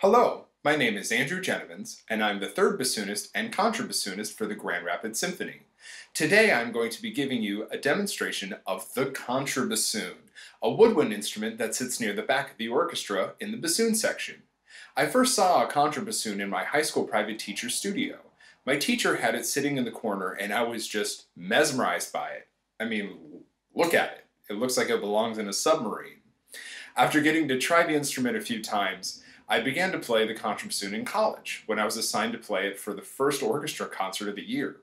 Hello, my name is Andrew Genevins, and I'm the third bassoonist and contrabassoonist for the Grand Rapids Symphony. Today I'm going to be giving you a demonstration of the contrabassoon, a woodwind instrument that sits near the back of the orchestra in the bassoon section. I first saw a contrabassoon in my high school private teacher's studio. My teacher had it sitting in the corner and I was just mesmerized by it. I mean, look at it. It looks like it belongs in a submarine. After getting to try the instrument a few times, I began to play the contrabassoon in college when I was assigned to play it for the first orchestra concert of the year.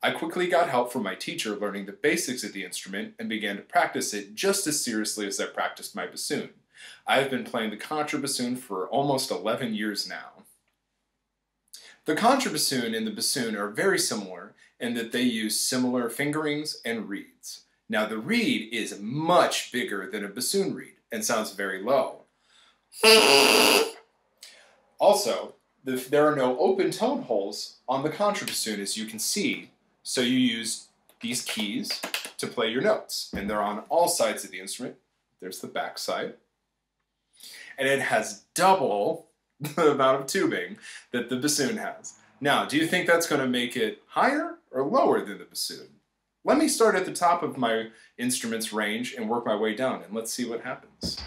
I quickly got help from my teacher learning the basics of the instrument and began to practice it just as seriously as I practiced my bassoon. I have been playing the contrabassoon for almost 11 years now. The contrabassoon and the bassoon are very similar in that they use similar fingerings and reeds. Now the reed is much bigger than a bassoon reed and sounds very low. Also, the, there are no open tone holes on the contrabassoon as you can see, so you use these keys to play your notes, and they're on all sides of the instrument. There's the back side. And it has double the amount of tubing that the bassoon has. Now, do you think that's going to make it higher or lower than the bassoon? Let me start at the top of my instrument's range and work my way down, and let's see what happens.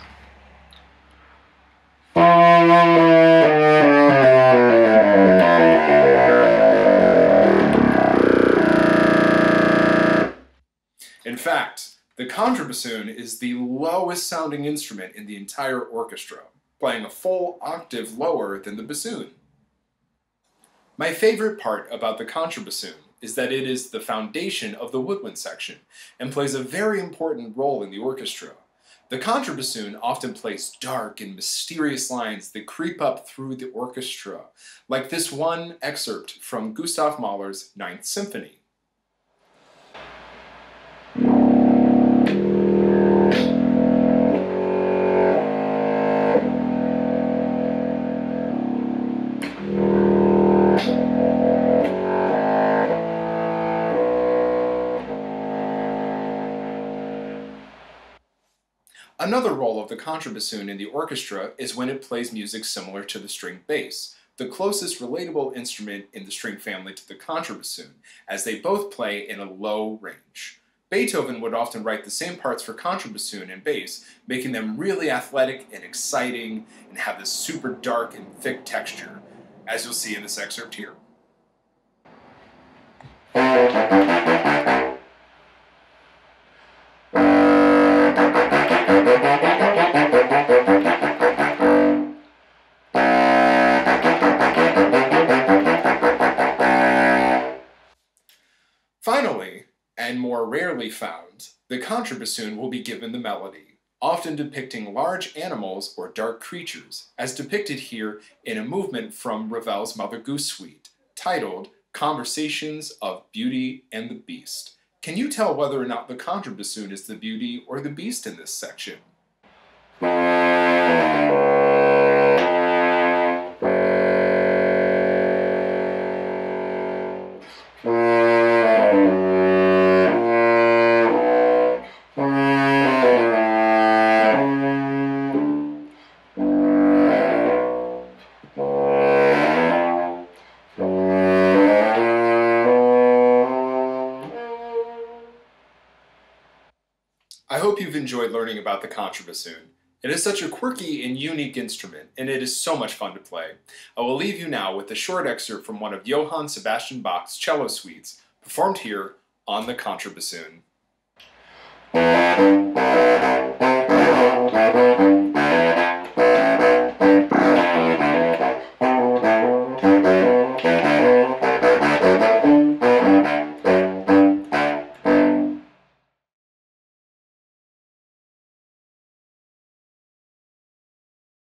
The contrabassoon is the lowest sounding instrument in the entire orchestra, playing a full octave lower than the bassoon. My favorite part about the contrabassoon is that it is the foundation of the woodwind section and plays a very important role in the orchestra. The contrabassoon often plays dark and mysterious lines that creep up through the orchestra, like this one excerpt from Gustav Mahler's Ninth Symphony. Another role of the contrabassoon in the orchestra is when it plays music similar to the string bass, the closest relatable instrument in the string family to the contrabassoon, as they both play in a low range. Beethoven would often write the same parts for contrabassoon and bass, making them really athletic and exciting and have this super dark and thick texture, as you'll see in this excerpt here. Finally, and more rarely found, the contrabassoon will be given the melody, often depicting large animals or dark creatures, as depicted here in a movement from Ravel's Mother Goose Suite, titled Conversations of Beauty and the Beast. Can you tell whether or not the contrabassoon is the beauty or the beast in this section? I hope you've enjoyed learning about the contrabassoon. It is such a quirky and unique instrument, and it is so much fun to play. I will leave you now with a short excerpt from one of Johann Sebastian Bach's cello suites, performed here on the contrabassoon.